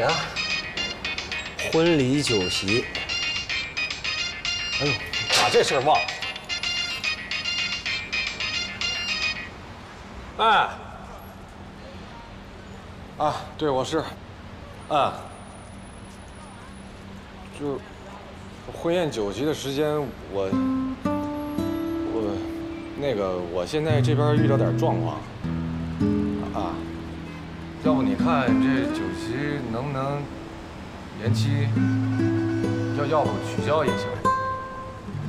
谁啊？婚礼酒席。哎呦，把这事儿忘了。哎，啊，对，我是，啊，就婚宴酒席的时间，我我那个，我现在这边遇到点状况，啊，要不你看这酒席能不能延期？要要不取消也行。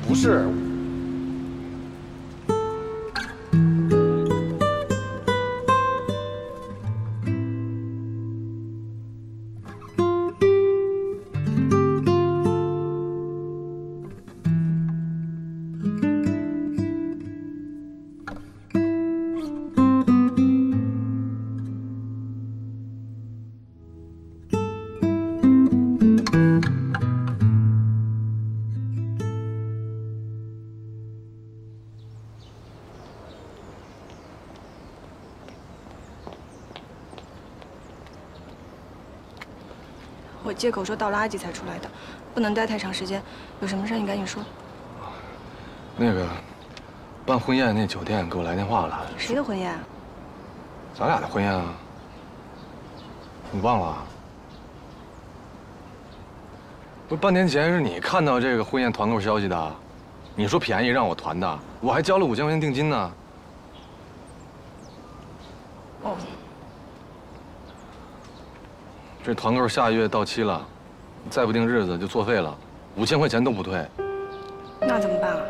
不是。我借口说倒垃圾才出来的，不能待太长时间。有什么事你赶紧说。那个，办婚宴那酒店给我来电话了。谁的婚宴？咱俩的婚宴啊。你忘了？不，半年前是你看到这个婚宴团购消息的，你说便宜让我团的，我还交了五千块钱定金呢。这团购下个月到期了，再不定日子就作废了，五千块钱都不退。那怎么办啊？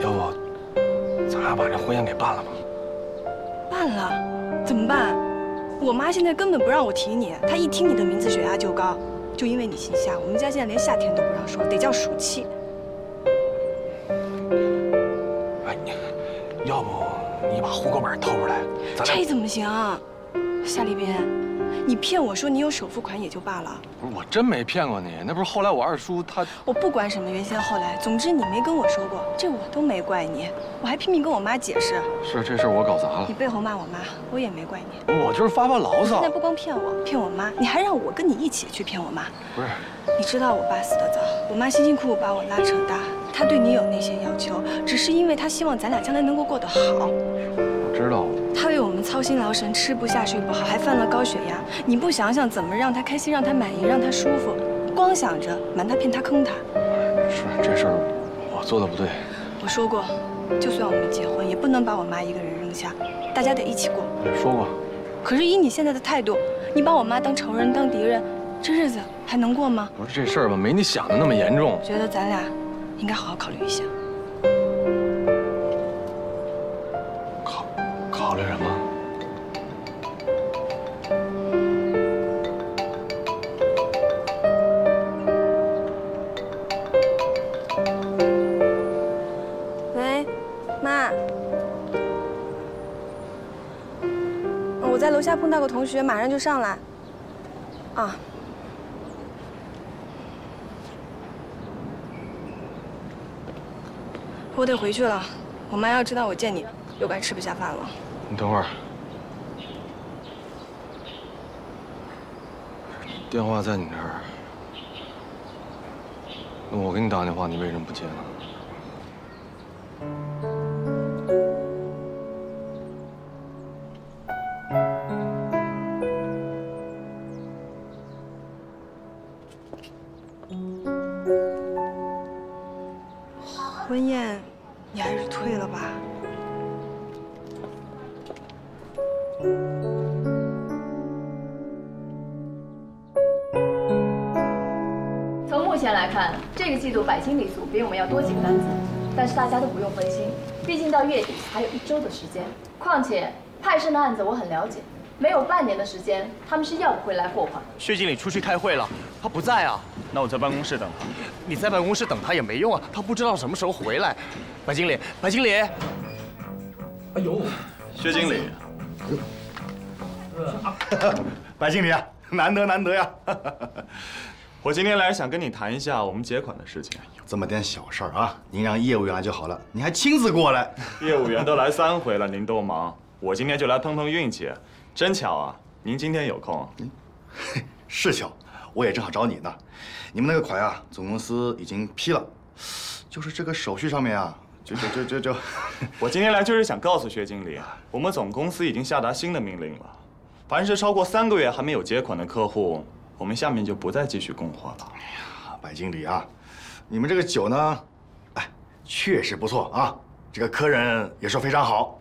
要不，咱俩把这婚宴给办了吧？办了？怎么办？我妈现在根本不让我提你，她一听你的名字血压就高，就因为你姓夏，我们家现在连夏天都不让说，得叫暑期。哎，要不你把户口本掏出来？这怎么行？夏立斌。你骗我说你有首付款也就罢了，不是我真没骗过你，那不是后来我二叔他……我不管什么原先后来，总之你没跟我说过，这我都没怪你，我还拼命跟我妈解释。是这事我搞砸了，你背后骂我妈，我也没怪你。我就是发发牢骚。现在不光骗我，骗我妈，你还让我跟你一起去骗我妈。不是，你知道我爸死得早，我妈辛辛苦苦把我拉扯大，她对你有那些要求，只是因为她希望咱俩将来能够过得好。我知道。他为我们操心劳神，吃不下睡不好，还犯了高血压。你不想想怎么让他开心，让他满意，让他舒服，光想着瞒他、骗他、坑他。是这事儿，我做的不对。我说过，就算我们结婚，也不能把我妈一个人扔下，大家得一起过。说过。可是以你现在的态度，你把我妈当仇人、当敌人，这日子还能过吗？不是这事儿吧，没你想的那么严重。我觉得咱俩应该好好考虑一下。同学，马上就上来。啊，我得回去了。我妈要知道我见你，又该吃不下饭了。你等会儿，电话在你那儿。那我给你打电话，你为什么不接呢？季度百经理组比我们要多几个单子，但是大家都不用分心，毕竟到月底还有一周的时间。况且派生的案子我很了解，没有半年的时间，他们是要不回来货款。薛经理出去开会了，他不在啊。那我在办公室等他。你在办公室等他也没用啊，他不知道什么时候回来。白经理，白经理。哎呦，薛经理。白经理啊，难得难得呀。我今天来想跟你谈一下我们结款的事情。有这么点小事儿啊，您让业务员来就好了。你还亲自过来，业务员都来三回了，您都忙，我今天就来碰碰运气。真巧啊，您今天有空。是巧，我也正好找你呢。你们那个款啊，总公司已经批了，就是这个手续上面啊，就就就就就，我今天来就是想告诉薛经理，我们总公司已经下达新的命令了，凡是超过三个月还没有结款的客户，我们下面就不再继续供货了。哎呀白经理啊，你们这个酒呢，哎，确实不错啊，这个客人也说非常好。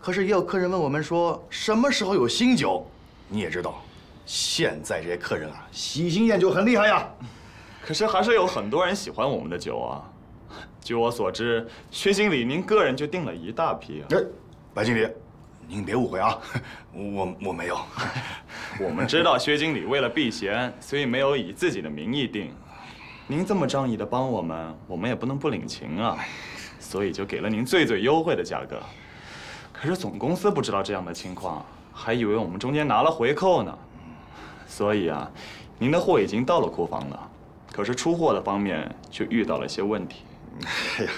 可是也有客人问我们说，什么时候有新酒？你也知道，现在这些客人啊，喜新厌旧很厉害呀。可是还是有很多人喜欢我们的酒啊。据我所知，薛经理您个人就订了一大批。哎，白经理，您别误会啊，我我没有。我们知道薛经理为了避嫌，所以没有以自己的名义定。您这么仗义的帮我们，我们也不能不领情啊，所以就给了您最最优惠的价格。可是总公司不知道这样的情况，还以为我们中间拿了回扣呢。所以啊，您的货已经到了库房了，可是出货的方面却遇到了一些问题。哎呀，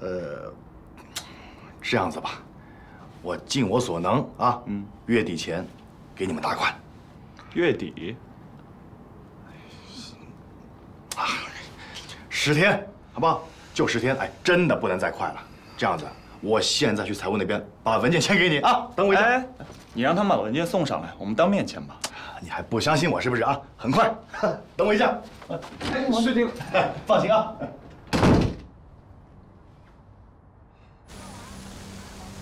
呃，这样子吧，我尽我所能啊，嗯，月底前给你们打款。月底？啊，十天，好不好？就十天，哎，真的不能再快了。这样子，我现在去财务那边把文件签给你啊。等我一下，哎，你让他们把文件送上来，我们当面签吧。你还不相信我是不是啊？很快，等我一下。哎，薛经理，放心啊。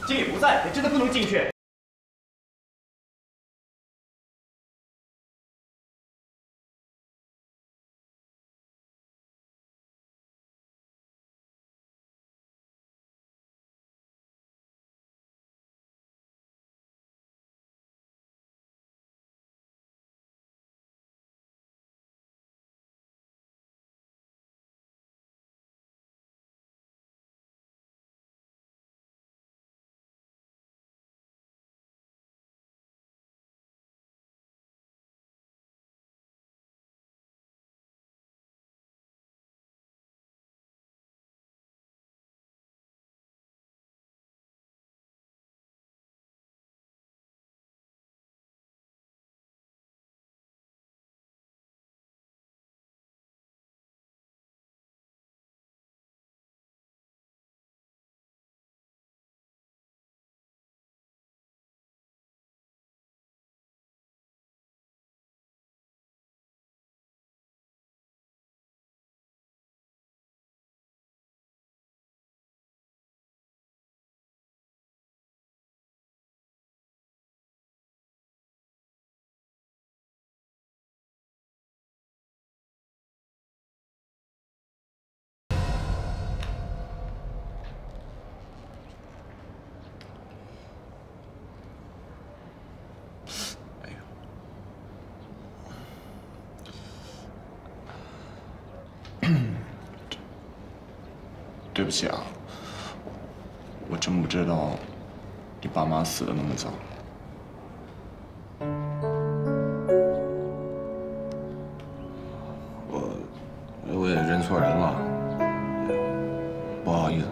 经理不在，你真的不能进去。不起啊，我真不知道你爸妈死的那么早。我我也认错人了，不好意思。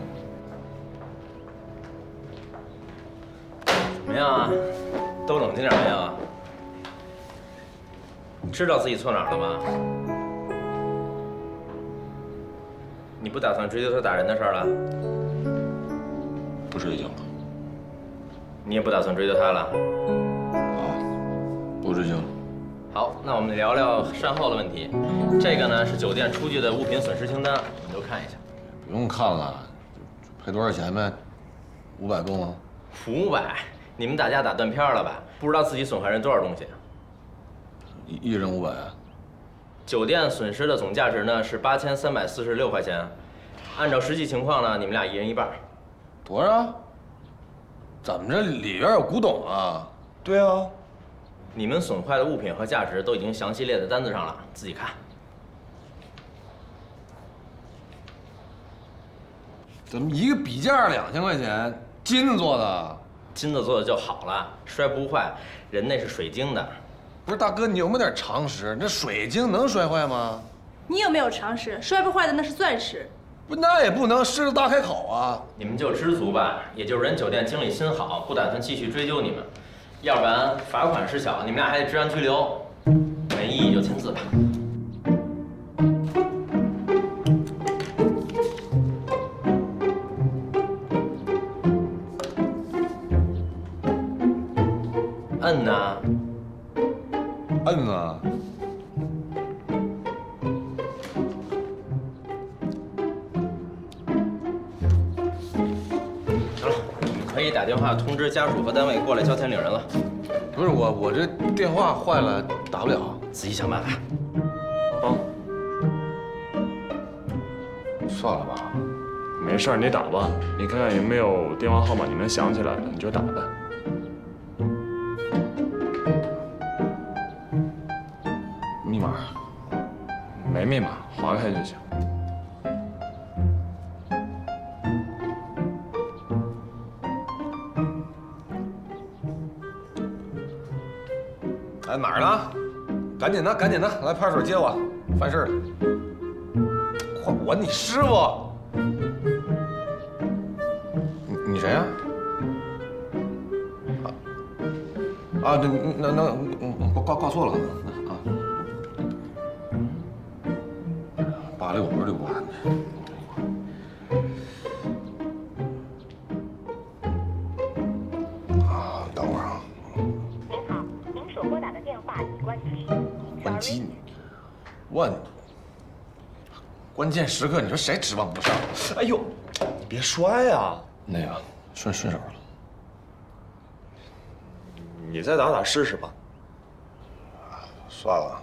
怎么样啊？都冷静点没有？知道自己错哪儿了吗？不打算追究他打人的事儿了？不追究了。你也不打算追究他了？啊，不追究了。好，那我们聊聊善后的问题。这个呢是酒店出具的物品损失清单，你都看一下。不用看了，赔多少钱呗？五百够吗？五百？你们打架打断片了吧？不知道自己损害人多少东西？一一人五百啊？酒店损失的总价值呢是八千三百四十六块钱，按照实际情况呢，你们俩一人一半。多少？怎么着？里边有古董啊？对啊，你们损坏的物品和价值都已经详细列在单子上了，自己看。怎么一个笔架两千块钱？金子做的？金子做的就好了，摔不坏。人那是水晶的。不是大哥，你有没有点常识？那水晶能摔坏吗？你有没有常识？摔不坏的那是钻石。不，那也不能狮子大开口啊！你们就知足吧，也就是人酒店经理心好，不打算继续追究你们。要不然罚款事小，你们俩还得治安拘留，没异议就签字吧。家属和单位过来交钱领人了，不是我，我这电话坏了，打不了。自己想办法。啊，算了吧。没事儿，你打吧。你看看有没有电话号码你能想起来的，你就打呗。密码没密码，划开就行。儿呢？赶紧的，赶紧的，来派出所接我，犯事了。快，我你师傅。你你谁呀、啊？啊，那那我挂挂错了啊。八六不是六八。键时刻你说谁指望不上？哎呦，你别摔呀！那个顺顺手了，你再打打试试吧。算了，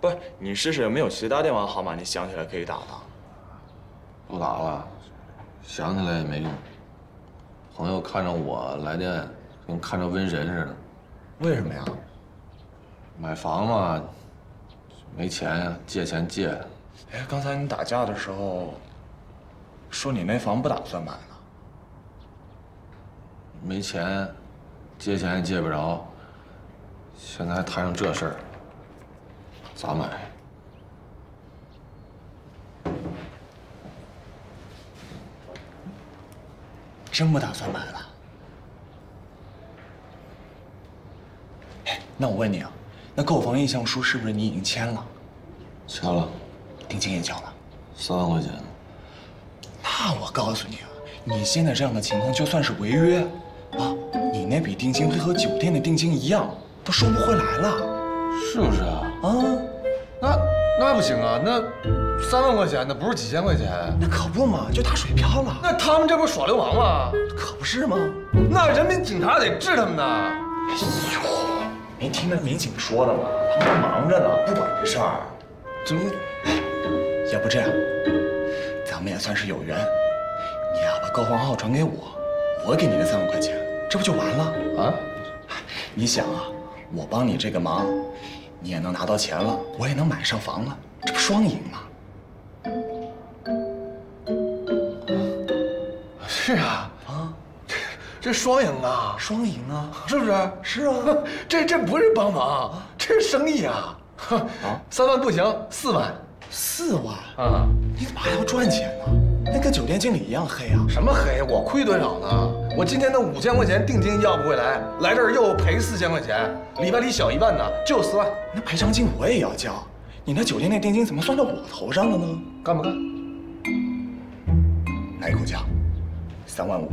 不是，你试试有没有其他电话号码，你想起来可以打的。不打了，想起来也没用。朋友看着我来电，跟看着瘟神似的。为什么呀？买房嘛，没钱呀，借钱借的。哎，刚才你打架的时候，说你那房不打算买了。没钱，借钱也借不着，现在还摊上这事儿，咋买？真不打算买了？哎，那我问你啊，那购房意向书是不是你已经签了？签了，定金也交了？三万块钱。那我告诉你啊，你现在这样的情况，就算是违约，啊，你那笔定金会和酒店的定金一样，都收不回来了。是不是啊？啊，那那不行啊，那三万块钱，那不是几千块钱。那可不嘛，就打水漂了。那他们这不是耍流氓吗？可不是吗？那人民警察得治他们呢。哎呦，没听那民警说的吗？他们忙着呢，不管这事儿。怎么？要不这样，咱们也算是有缘。你呀，把高皇后转给我，我给你那三万块钱，这不就完了？啊？你想啊，我帮你这个忙，你也能拿到钱了，我也能买上房了，这不双赢吗？是啊，啊，这双赢啊，双赢啊！是不是？是啊，这这不是帮忙，这是生意啊。啊，三万不行，四万四万，啊？你怎么还要赚钱呢？那跟酒店经理一样黑啊！什么黑？我亏多少呢？我今天那五千块钱定金要不回来，来这儿又赔四千块钱，里外里小一万呢，就四万，那赔偿金我也要交，你那酒店那定金怎么算到我头上了呢？干不干？来一口价，三万五，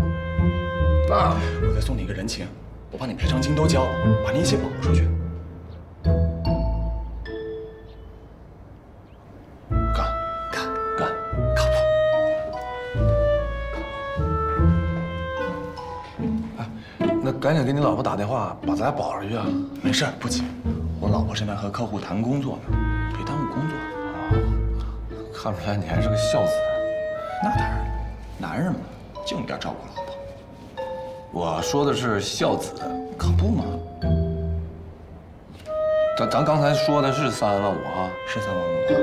那我再送你一个人情，我把你赔偿金都交了，把你一起保出去。赶紧给你老婆打电话，把咱俩保上去啊！没事，不急。我老婆正在和客户谈工作呢，别耽误工作。看出来你还是个孝子。那当然了，男人嘛，就应该照顾老婆，我说的是孝子，可不嘛，咱咱刚才说的是三万五啊，是三万五吧？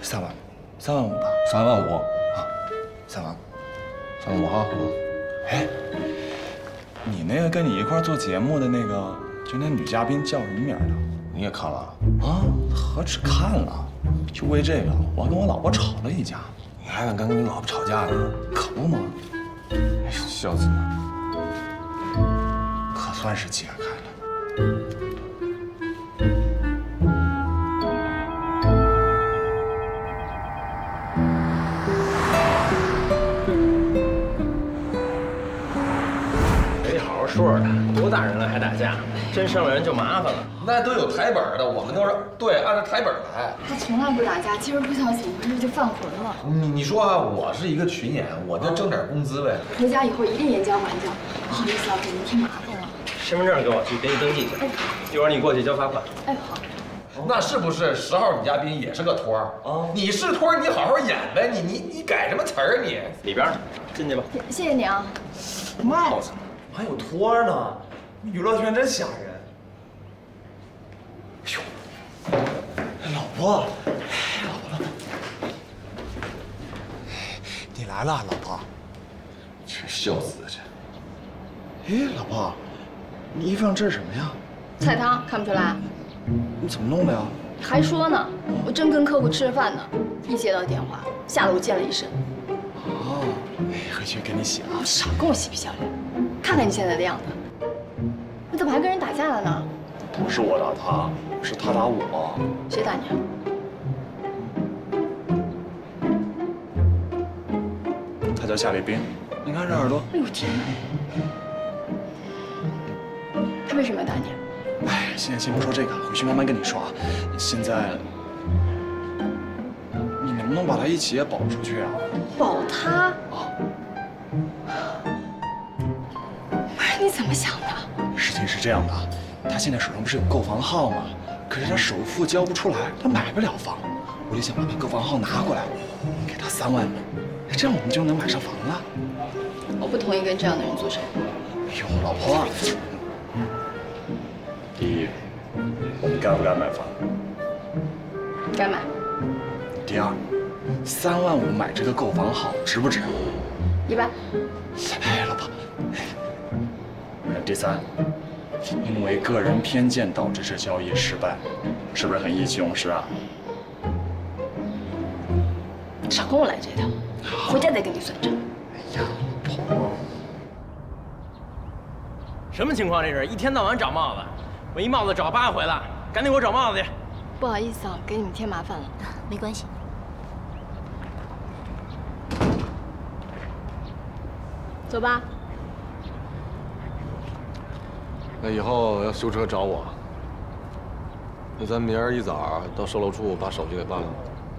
三万，三万五吧？三万五啊，三万。三万五哈。哎，那个跟你一块做节目的那个，就那女嘉宾叫什么名儿呢？你也看了？啊，何止看了，就为这个，我还跟我老婆吵了一架，你还敢跟你老婆吵架呢？可不嘛。哎笑死！可。算是解开了。真生了人就麻烦了。那都有台本的，我们都是对按照台本来。他从来不打架，今儿不知道怎么回事就犯浑了。你你说啊，我是一个群演，我就挣点工资呗。回家以后一定严加管教。不好意思啊，给您添麻烦了。身份证给我，去给你登记去。一会儿你过去交罚款。哎，好。那是不是十号女嘉宾也是个托儿啊？你是托儿，你好好演呗。你你你改什么词儿你？里边进去吧。谢谢你啊。帽子还有托儿呢，娱乐圈真吓人。哎呦，老婆，哎，老婆，老婆，你来了，老婆。去笑死去！哎，老婆，你衣服上这是什么呀？菜汤看不出来？你怎么弄的呀？还说呢，我正跟客户吃着饭呢，一接到电话，吓得我溅了一身。哦，哎，回去给你洗啊。少跟我嬉皮笑脸，看看你现在的样子，你怎么还跟人打架了呢？不是我打他，是他打我。谁打你啊？他叫夏立兵，你看这耳朵。哎呦天哪！他为什么要打你？哎，现在先不说这个，回去慢慢跟你说啊。现在，你能不能把他一起也保出去啊？保他？啊，哎，你怎么想的？事情是这样的，他现在手上不是有购房号吗？可是他首付交不出来，他买不了房。我就想把他购房号拿过来，给他三万，这样我们就能买上房了。我不同意跟这样的人做生意。哎呦，老婆，第一，我们该不该买房？该买。第二，三万五买这个购房号值不值？一般。哎，老婆。第三，因为个人偏见导致这交易失败，是不是很意气用事啊？少跟我来这套，回家再跟你算账。哎呀，婆。什么情况？这是一天到晚找帽子，我一帽子找八回了，赶紧给我找帽子去。不好意思啊，给你们添麻烦了。没关系。走吧。那以后要修车找我。那咱明儿一早到售楼处把手续给办了。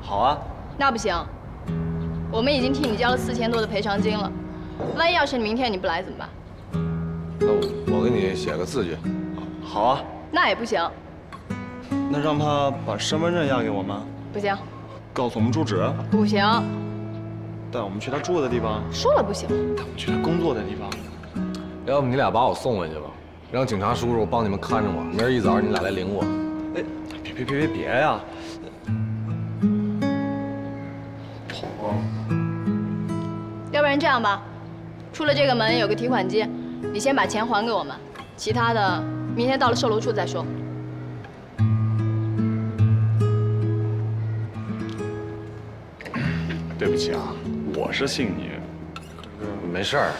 好啊。那不行，我们已经替你交了四千多的赔偿金了。万一要是你明天你不来怎么办？那我我给你写个字据。好啊。那也不行。那让他把身份证押给我们？不行。告诉我们住址？不行。带我们去他住的地方？说了不行。带我们去他工作的地方？要不你俩把我送回去吧，让警察叔叔帮你们看着我。明儿一早你俩来领我。哎，别别别别别呀！婆。要不然这样吧，出了这个门有个提款机，你先把钱还给我们，其他的明天到了售楼处再说。对不起啊，我是信你，没事儿，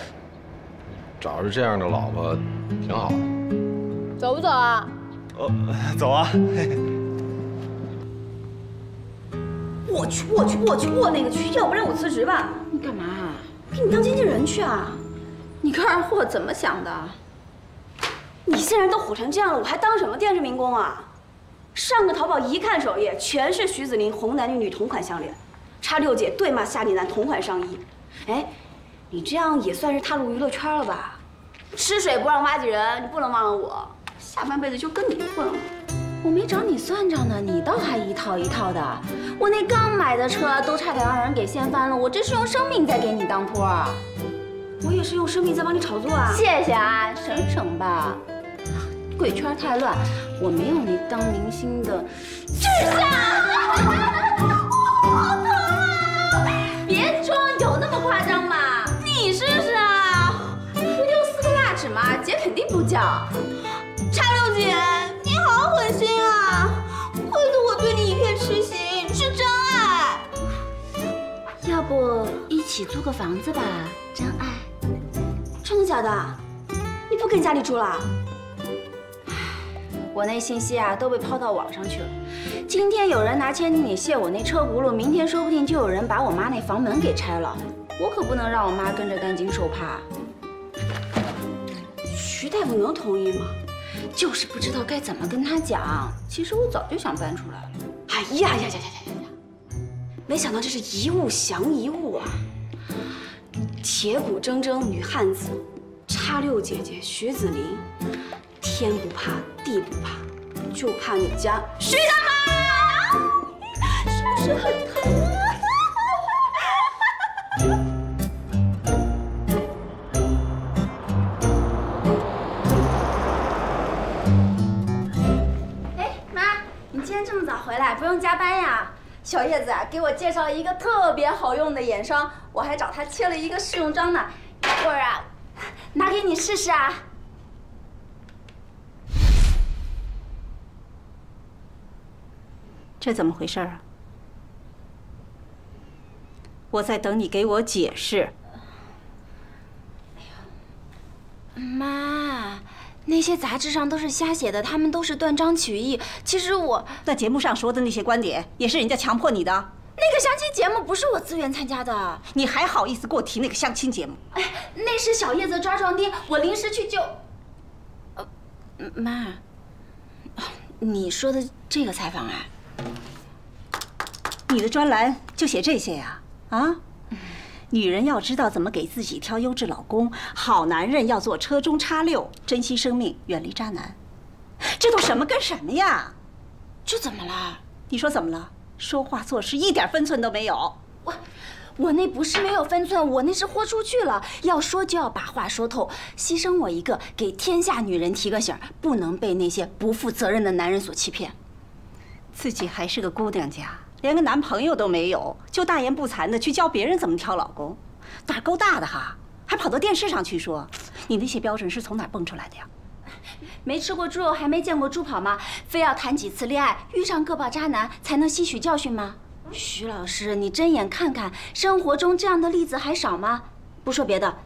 找着这样的老婆挺好的。走不走啊？哦，走啊！我去，我去，我去，我那个去！要不然我辞职吧。你干嘛？给你当经纪人去啊！你个二货怎么想的？你现在都火成这样了，我还当什么电视民工啊？上个淘宝一看首页，全是徐子林红男绿女同款项链，叉六姐对骂夏丽男同款上衣。哎，你这样也算是踏入娱乐圈了吧？吃水不让挖井人，你不能忘了我，下半辈子就跟你混了。我没找你算账呢，你倒还一套一套的。我那刚买的车都差点让人给掀翻了，我这是用生命在给你当托儿。我也是用生命在帮你炒作啊！谢谢啊，省省吧。贵圈太乱，我没有那当明星的志向。我好疼肯定不叫。叉六姐，你好狠心啊！亏得我对你一片痴心，是真爱。要不一起租个房子吧？真爱。真的假的？你不跟家里住了？我那信息啊都被抛到网上去了。今天有人拿千斤顶卸我那车轱辘，明天说不定就有人把我妈那房门给拆了。我可不能让我妈跟着担惊受怕。徐大夫能同意吗？就是不知道该怎么跟他讲。其实我早就想搬出来了。哎呀呀呀呀呀呀！没想到这是一物降一物啊！铁骨铮铮女汉子，叉六姐姐徐子林，天不怕地不怕，就怕你家徐大妈，是不是很疼么早回来，不用加班呀？小叶子啊，给我介绍了一个特别好用的眼霜，我还找他切了一个试用装呢，一会儿啊，拿给你试试啊。这怎么回事啊？我在等你给我解释。妈，那些杂志上都是瞎写的，他们都是断章取义。其实我那节目上说的那些观点，也是人家强迫你的。那个相亲节目不是我自愿参加的，你还好意思给我提那个相亲节目？哎，那是小叶子抓壮丁，我临时去救。呃，妈，你说的这个采访啊？你的专栏就写这些呀？啊？女人要知道怎么给自己挑优质老公，好男人要做车中叉六，珍惜生命，远离渣男。这都什么跟什么呀？这怎么了？你说怎么了？说话做事一点分寸都没有。我，我那不是没有分寸，我那是豁出去了。要说就要把话说透，牺牲我一个，给天下女人提个醒，不能被那些不负责任的男人所欺骗。自己还是个姑娘家。连个男朋友都没有，就大言不惭的去教别人怎么挑老公，胆够大的哈！还跑到电视上去说，你那些标准是从哪蹦出来的呀？没吃过猪肉还没见过猪跑吗？非要谈几次恋爱，遇上个把渣男才能吸取教训吗？徐老师，你睁眼看看，生活中这样的例子还少吗？不说别的，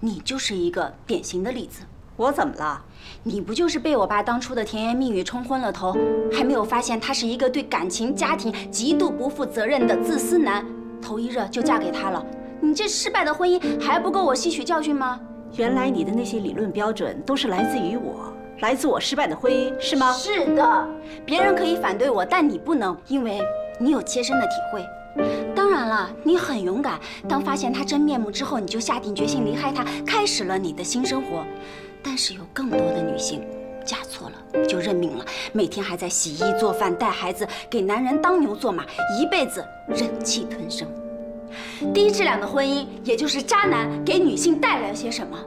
你就是一个典型的例子。我怎么了？你不就是被我爸当初的甜言蜜语冲昏了头，还没有发现他是一个对感情、家庭极度不负责任的自私男，头一热就嫁给他了。你这失败的婚姻还不够我吸取教训吗？原来你的那些理论标准都是来自于我，来自我失败的婚姻，是吗？是的，别人可以反对我，但你不能，因为你有切身的体会。当然了，你很勇敢，当发现他真面目之后，你就下定决心离开他，开始了你的新生活。但是有更多的女性嫁错了就认命了，每天还在洗衣做饭带孩子，给男人当牛做马，一辈子忍气吞声。低质量的婚姻，也就是渣男给女性带来了些什么？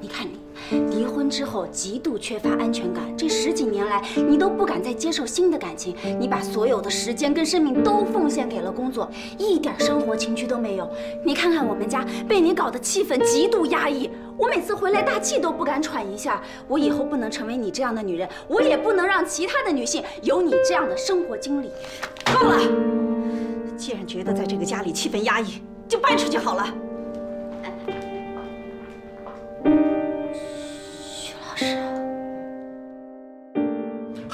你看你。离婚之后极度缺乏安全感，这十几年来你都不敢再接受新的感情，你把所有的时间跟生命都奉献给了工作，一点生活情趣都没有。你看看我们家，被你搞得气氛极度压抑，我每次回来大气都不敢喘一下。我以后不能成为你这样的女人，我也不能让其他的女性有你这样的生活经历。够了！既然觉得在这个家里气氛压抑，就搬出去好了。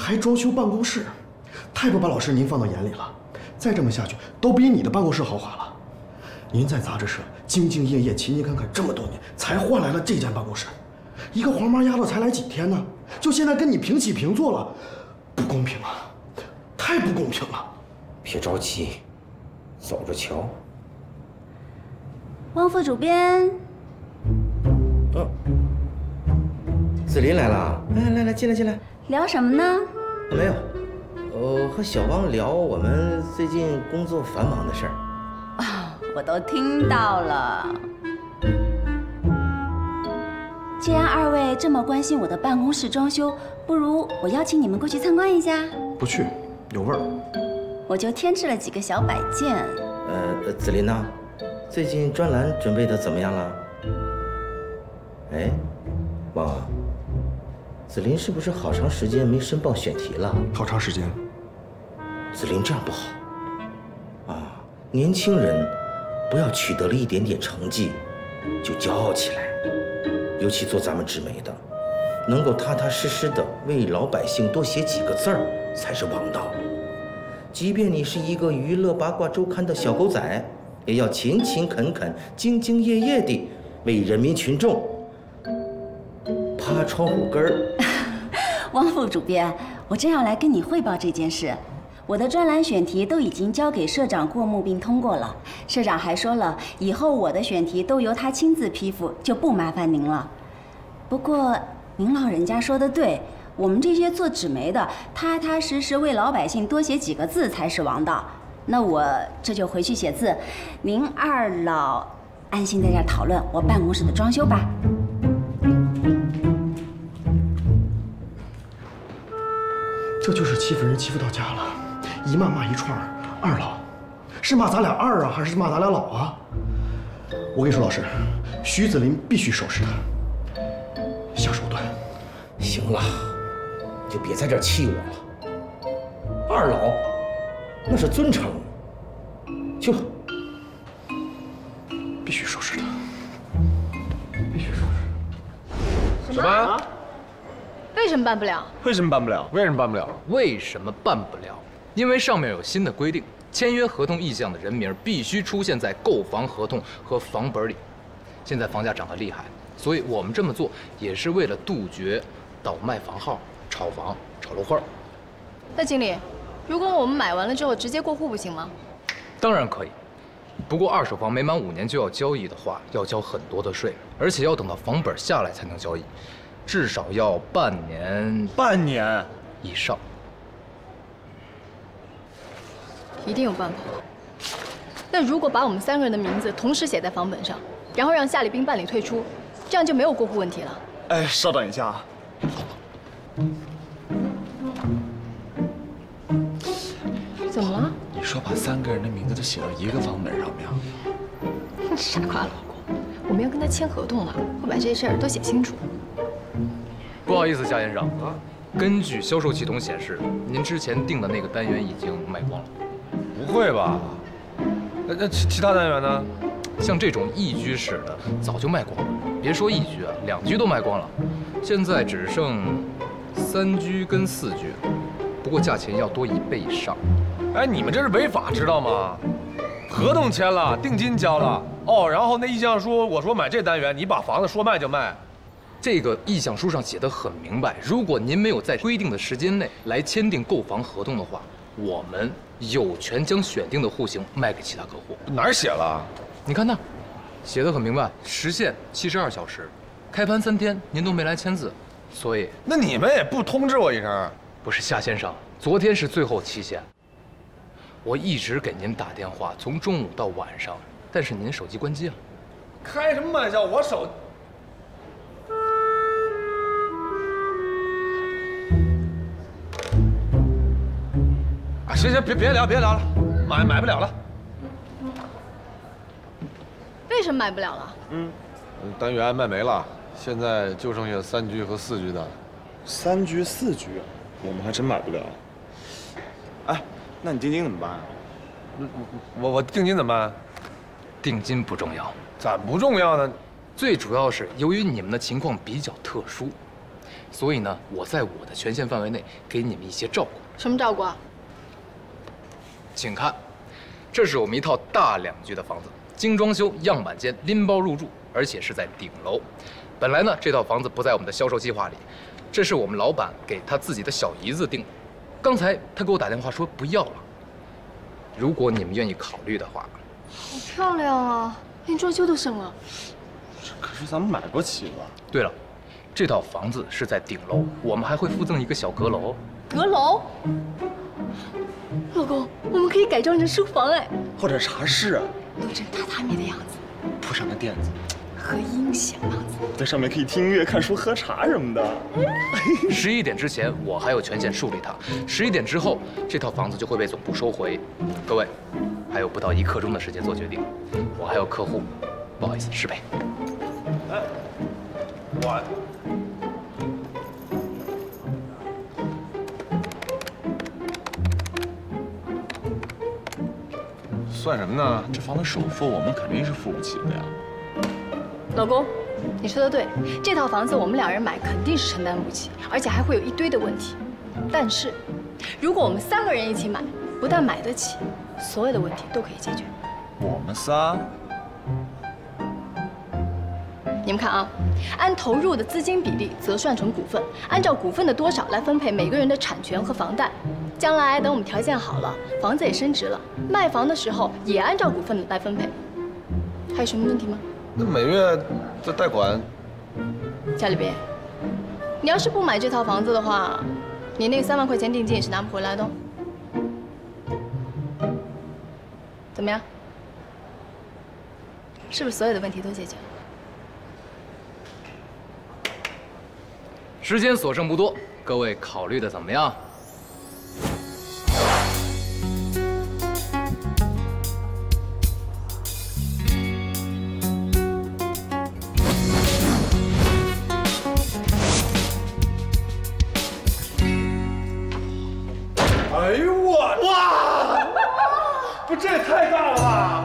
还装修办公室，太不把老师您放到眼里了。再这么下去，都比你的办公室豪华了。您在杂志社兢兢业业、勤勤恳恳这么多年，才换来了这间办公室。一个黄毛丫头才来几天呢，就现在跟你平起平坐了，不公平啊！太不公平了。别着急，走着瞧。汪副主编，嗯，子林来了，来来来，进来进来。聊什么呢？没有，呃，和小汪聊我们最近工作繁忙的事儿。啊，我都听到了。既然二位这么关心我的办公室装修，不如我邀请你们过去参观一下。不去，有味儿。我就添置了几个小摆件。呃，紫琳呐，最近专栏准备的怎么样了？哎，汪。子林是不是好长时间没申报选题了？好长时间。子林这样不好。啊，年轻人不要取得了一点点成绩就骄傲起来，尤其做咱们纸媒的，能够踏踏实实的为老百姓多写几个字儿才是王道。即便你是一个娱乐八卦周刊的小狗仔，也要勤勤恳恳、兢兢业业地为人民群众趴窗户根儿。汪副主编，我正要来跟你汇报这件事。我的专栏选题都已经交给社长过目并通过了，社长还说了，以后我的选题都由他亲自批复，就不麻烦您了。不过您老人家说的对，我们这些做纸媒的，踏踏实实为老百姓多写几个字才是王道。那我这就回去写字，您二老安心在这儿讨论我办公室的装修吧。这就是欺负人欺负到家了，一骂骂一串儿。二老，是骂咱俩二啊，还是骂咱俩老啊？我跟你说，老师，徐子林必须收拾他，下手段。行了，你就别在这儿气我了。二老，那是尊称。去吧，必须收拾他，必须收拾。什么？为什么办不了？为什么办不了？为什么办不了？为什么办不了？因为上面有新的规定，签约合同意向的人名必须出现在购房合同和房本里。现在房价涨得厉害，所以我们这么做也是为了杜绝倒卖房号、炒房、炒楼花。那经理，如果我们买完了之后直接过户不行吗？当然可以，不过二手房没满五年就要交易的话，要交很多的税，而且要等到房本下来才能交易，至少要半年。半年以上。一定有办法。那如果把我们三个人的名字同时写在房本上，然后让夏立兵办理退出，这样就没有过户问题了。哎，稍等一下啊。怎么了？你说把三个人的名字都写到一个房本上面？傻瓜老公，我们要跟他签合同了，会把这些事儿都写清楚。不好意思，夏先生啊，根据销售系统显示，您之前订的那个单元已经卖光了。不会吧？那那其其他单元呢？像这种一居室的早就卖光了，别说一居啊，两居都卖光了，现在只剩三居跟四居，不过价钱要多一倍以上。哎，你们这是违法，知道吗？合同签了，定金交了，哦，然后那意向书我说买这单元，你把房子说卖就卖。这个意向书上写的很明白，如果您没有在规定的时间内来签订购房合同的话，我们有权将选定的户型卖给其他客户。哪儿写了？你看那，写的很明白，时限七十二小时，开盘三天，您都没来签字，所以那你们也不通知我一声？不是夏先生，昨天是最后期限，我一直给您打电话，从中午到晚上，但是您手机关机了。开什么玩笑？我手。行行，别别聊，别聊了，买买不了了。为什么买不了了？嗯，单元卖没了，现在就剩下三居和四居的。三居四居，我们还真买不了。哎，那你定金怎么办啊？我我定金怎么办？定金不重要，咋不重要呢？最主要是由于你们的情况比较特殊，所以呢，我在我的权限范围内给你们一些照顾。什么照顾啊？请看，这是我们一套大两居的房子，精装修，样板间，拎包入住，而且是在顶楼。本来呢，这套房子不在我们的销售计划里，这是我们老板给他自己的小姨子订的。刚才他给我打电话说不要了。如果你们愿意考虑的话，好漂亮啊，连装修都省了。可是咱们买不起吧？对了，这套房子是在顶楼，我们还会附赠一个小阁楼。阁楼？老公，我们可以改装成书房哎，或者茶室，弄成榻榻米的样子，铺上个垫子，和音响，在上面可以听音乐、看书、喝茶什么的。十一点之前，我还有权限树立它；十一点之后，这套房子就会被总部收回。各位，还有不到一刻钟的时间做决定，我还有客户，不好意思，失陪。哎，我。算什么呢？这房子首付我们肯定是付不起的呀。老公，你说的对，这套房子我们两人买肯定是承担不起，而且还会有一堆的问题。但是，如果我们三个人一起买，不但买得起，所有的问题都可以解决。我们仨，你们看啊，按投入的资金比例折算成股份，按照股份的多少来分配每个人的产权和房贷。将来等我们条件好了，房子也升值了，卖房的时候也按照股份来分配。还有什么问题吗？那每月这贷款，家里边，你要是不买这套房子的话，你那三万块钱定金也是拿不回来的哦。怎么样？是不是所有的问题都解决了？时间所剩不多，各位考虑的怎么样？哎呦我哇！不，这也太大了吧！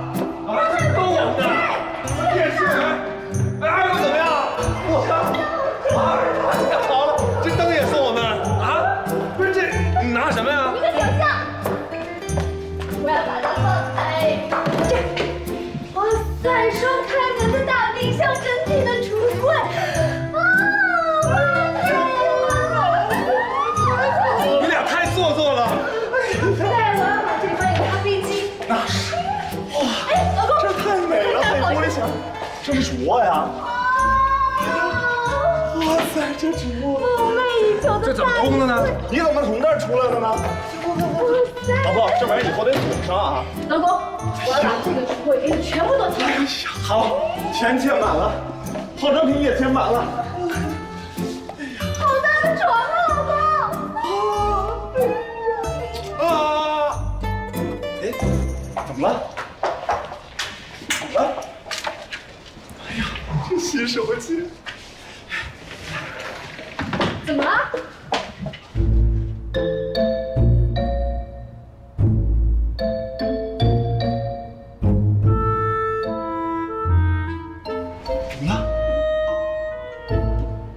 这植物，梦寐以求的这怎么通的呢？你怎么从这儿出来的呢？老婆，这玩意儿以后得补上啊！老公，我要把这个橱柜给你全部都填满。好，钱填满了，化妆品也填满了。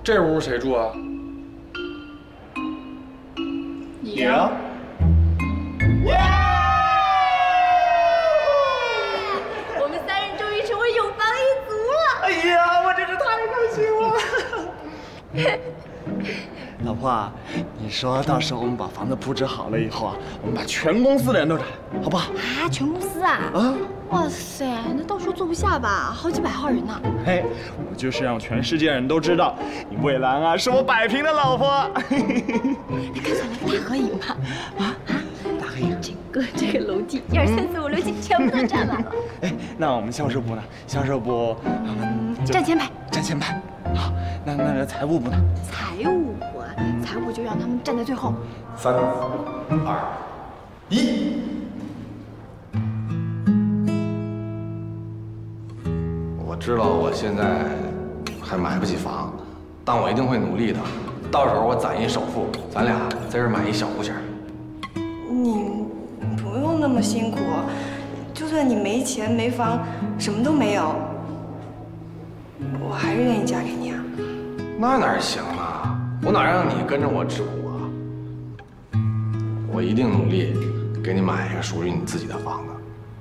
这屋谁住啊？你啊？我们三人终于成为有房一族了！哎呀，我真是太开心了！老婆啊，你说到时候我们把房子布置好了以后啊，我们把全公司的人都找来，好不好？啊，全公司啊？啊！哇塞，那到时候坐不下吧？好几百号人呢。嘿，我就是让全世界人都知道，你蔚蓝啊是我摆平的老婆。那干脆来个大合影吧？啊啊！大合影，整个这个楼梯，一二三四五六七，全部都占满了。哎，那我们销售部呢？销售部，嗯，就站前排。站前排。好，那那个财务部呢？财务啊，财务就让他们站在最后。三、二、一。知道我现在还买不起房，但我一定会努力的。到时候我攒一首付，咱俩在这买一小户型。你不用那么辛苦，就算你没钱没房，什么都没有，我还是愿意嫁给你啊。那哪行啊？我哪让你跟着我吃苦啊？我一定努力给你买一个属于你自己的房子，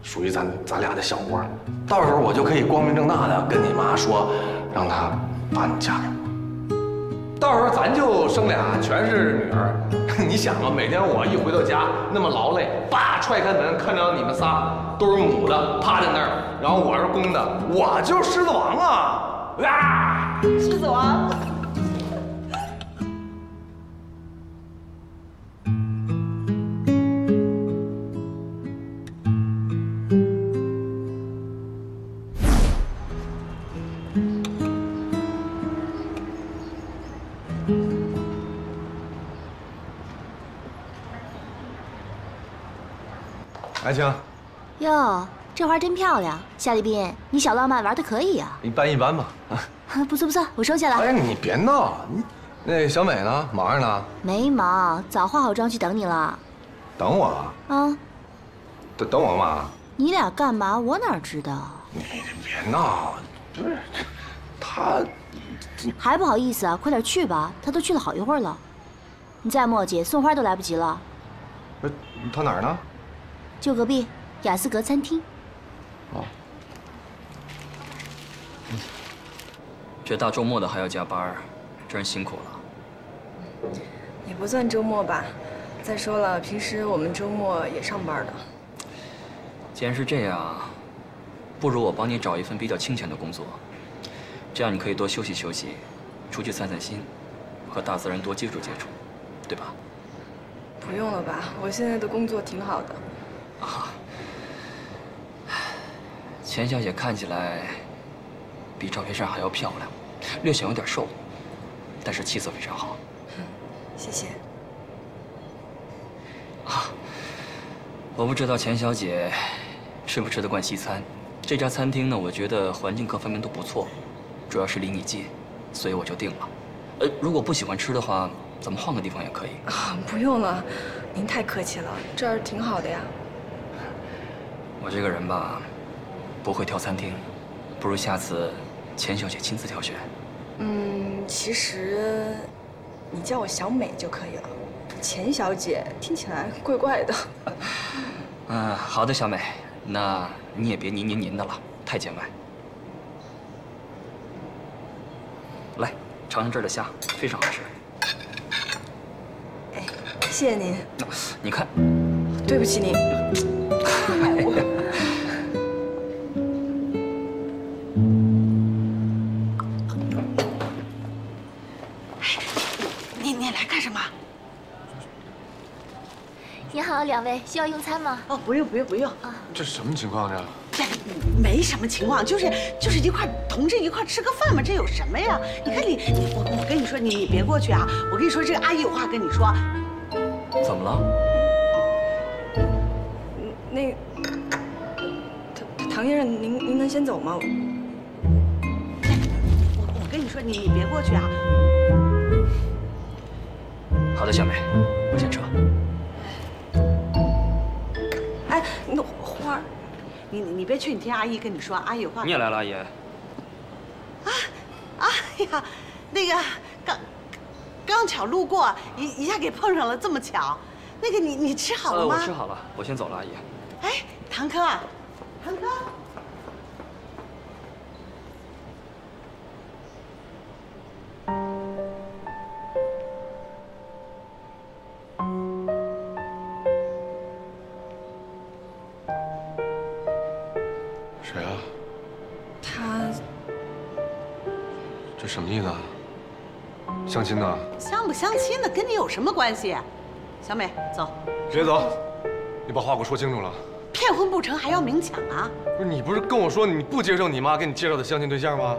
属于咱咱俩的小窝。到时候我就可以光明正大的跟你妈说，让她把你嫁给我。到时候咱就生俩全是女儿。你想啊，每天我一回到家那么劳累，叭踹开门看着你们仨都是母的趴在那儿，然后我是公的，我就是狮子王啊！啊！狮子王。安晴，哟，这花真漂亮，夏立斌，你小浪漫玩的可以啊、一般一般吧。啊，不错不错，我收下了。哎，你别闹，你那小美呢？忙着呢。没忙，早化好妆去等你了。等我啊？等等我干嘛？你俩干嘛？我哪知道？你别闹，不是，他还不好意思啊，快点去吧，他都去了好一会儿了。你再磨叽，送花都来不及了。不是他哪儿呢？就隔壁雅思格餐厅。哦。这大周末的还要加班，真是辛苦了。也不算周末吧。再说了，平时我们周末也上班的。既然是这样，不如我帮你找一份比较清闲的工作，这样你可以多休息休息，出去散散心，和大自然多接触接触，对吧？不用了吧，我现在的工作挺好的。啊，钱小姐看起来比照片上还要漂亮，略显有点瘦，但是气色非常好。谢谢。啊，我不知道钱小姐吃不吃得惯西餐。这家餐厅呢，我觉得环境各方面都不错，主要是离你近，所以我就定了。呃，如果不喜欢吃的话，咱们换个地方也可以。啊，不用了，您太客气了，这儿挺好的呀。我这个人吧，不会挑餐厅，不如下次钱小姐亲自挑选。嗯，其实你叫我小美就可以了。钱小姐听起来怪怪的。嗯，好的，小美，那你也别您您您的了，太见外。来，尝尝这儿的虾，非常好吃。哎，谢谢您。你看，对不起您。你你来干什么？你好，两位需要用餐吗？哦，不用不用不用啊。这什么情况这？这没什么情况，就是就是一块同志一块吃个饭嘛，这有什么呀？你看你你我我跟你说，你你别过去啊！我跟你说，这个阿姨有话跟你说。怎么了？那唐唐先生，您您能先走吗？我我跟你说，你你别过去啊！好的，小美，我先撤。哎，那花儿，你你你别去，你听阿姨跟你说，阿姨有话。你也来了，阿姨。啊，哎呀，那个刚刚巧路过，一一下给碰上了，这么巧。那个你你吃好了吗？呃，我吃好了，我先走了，阿姨。哎，堂哥，堂哥。相亲呢？相不相亲的跟你有什么关系？小美，走。别走，你把话给我说清楚了。骗婚不成还要明抢啊？不是你不是跟我说你不接受你妈给你介绍的相亲对象吗？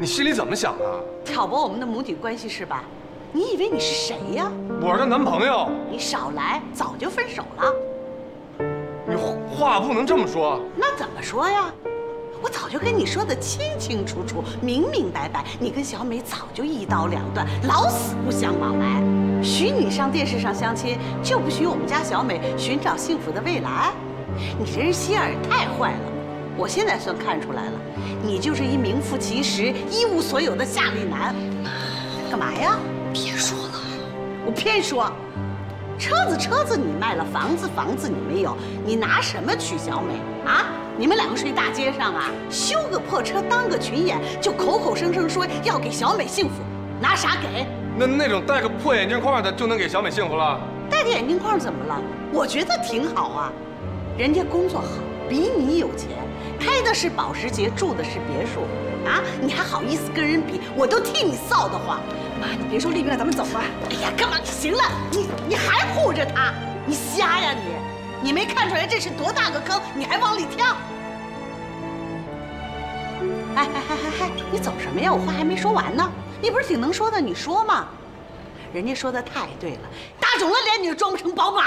你心里怎么想的？挑拨我们的母女关系是吧？你以为你是谁呀？我是她男朋友。你少来，早就分手了。你话不能这么说。那怎么说呀？我早就跟你说的清清楚楚、明明白白，你跟小美早就一刀两断，老死不相往来。许你上电视上相亲，就不许我们家小美寻找幸福的未来？你这人心眼也太坏了！我现在算看出来了，你就是一名副其实、一无所有的夏利男。干嘛呀？别说了，我偏说。车子车子你卖了，房子房子你没有，你拿什么娶小美啊？你们两个睡大街上啊？修个破车当个群演，就口口声声说要给小美幸福，拿啥给？那那种戴个破眼镜框的就能给小美幸福了？戴个眼镜框怎么了？我觉得挺好啊。人家工作好，比你有钱，开的是保时捷，住的是别墅，啊，你还好意思跟人比？我都替你臊得慌。妈，你别说丽萍了，咱们走吧。哎呀，干嘛？行了，你你还护着他？你瞎呀你？你没看出来这是多大个坑？你还往里跳？哎哎哎哎哎，你走什么呀？我话还没说完呢。你不是挺能说的？你说嘛。人家说的太对了，打肿了脸你就装不成宝马。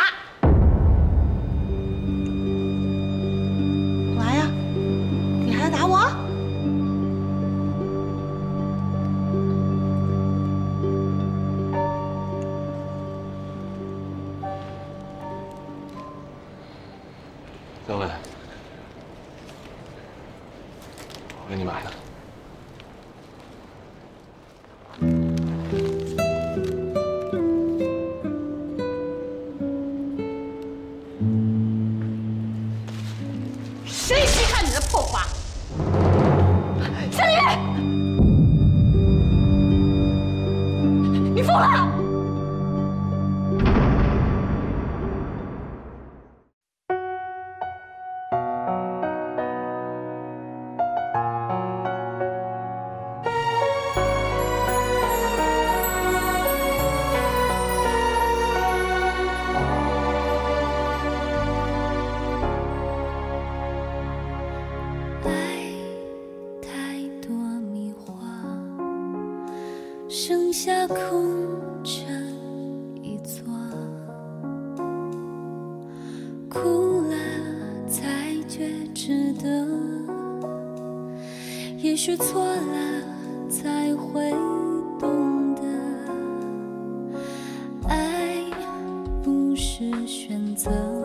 是错了才会懂得爱不是选择。